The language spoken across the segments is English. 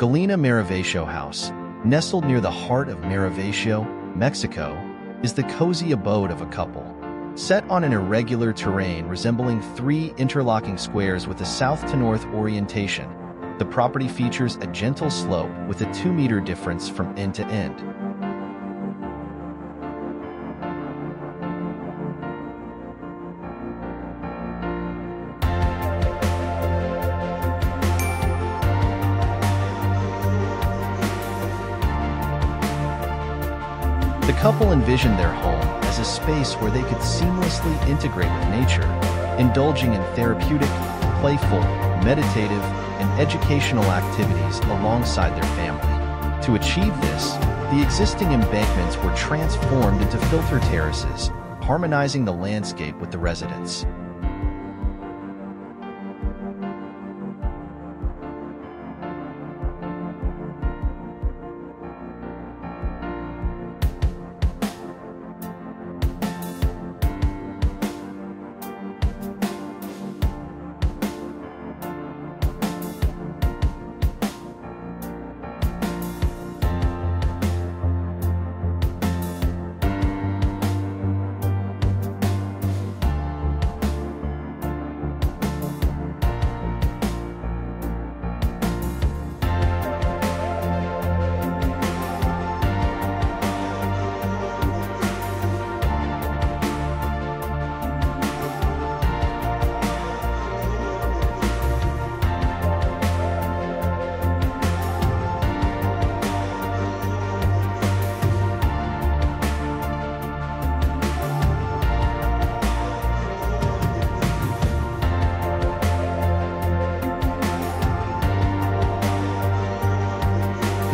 Galeana Maravatío House, nestled near the heart of Maravatío, Mexico, is the cozy abode of a couple. Set on an irregular terrain resembling three interlocking squares with a south to north orientation, the property features a gentle slope with a 2 meter difference from end to end. The couple envisioned their home as a space where they could seamlessly integrate with nature, indulging in therapeutic, playful, meditative, and educational activities alongside their family. To achieve this, the existing embankments were transformed into filter terraces, harmonizing the landscape with the residents.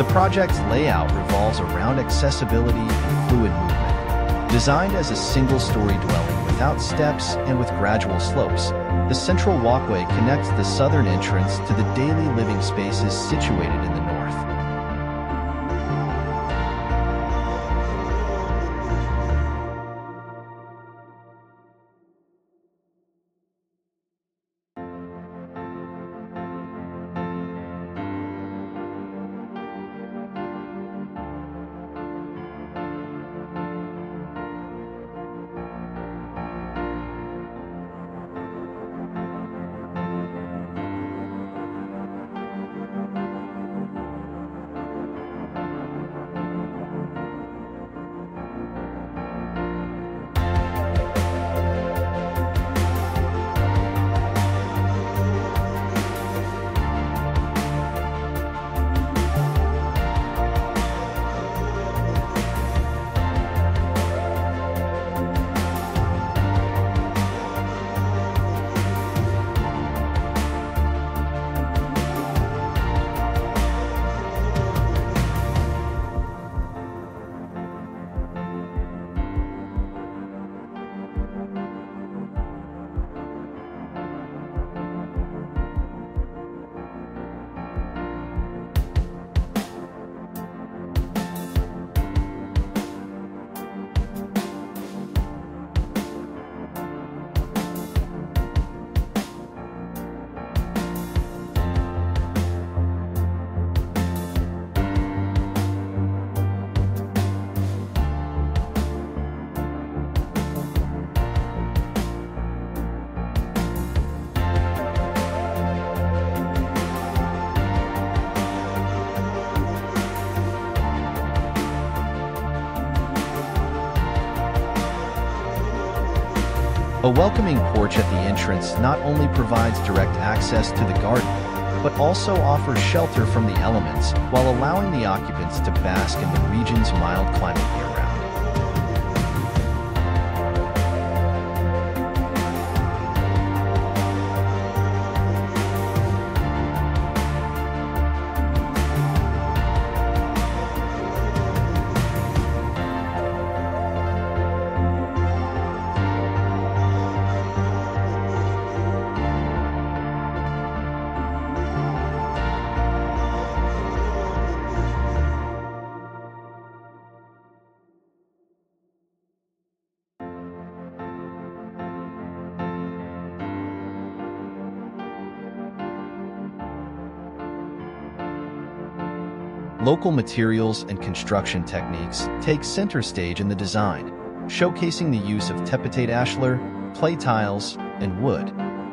Project's layout revolves around accessibility and fluid movement. Designed as a single-story dwelling without steps and with gradual slopes, the central walkway connects the southern entrance to the daily living spaces situated in the north. A welcoming porch at the entrance not only provides direct access to the garden, but also offers shelter from the elements while allowing the occupants to bask in the region's mild climate year-round. Local materials and construction techniques take center stage in the design, showcasing the use of tepetate ashlar, clay tiles, and wood.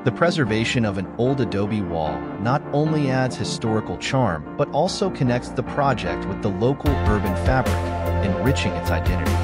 The preservation of an old adobe wall not only adds historical charm, but also connects the project with the local urban fabric, enriching its identity.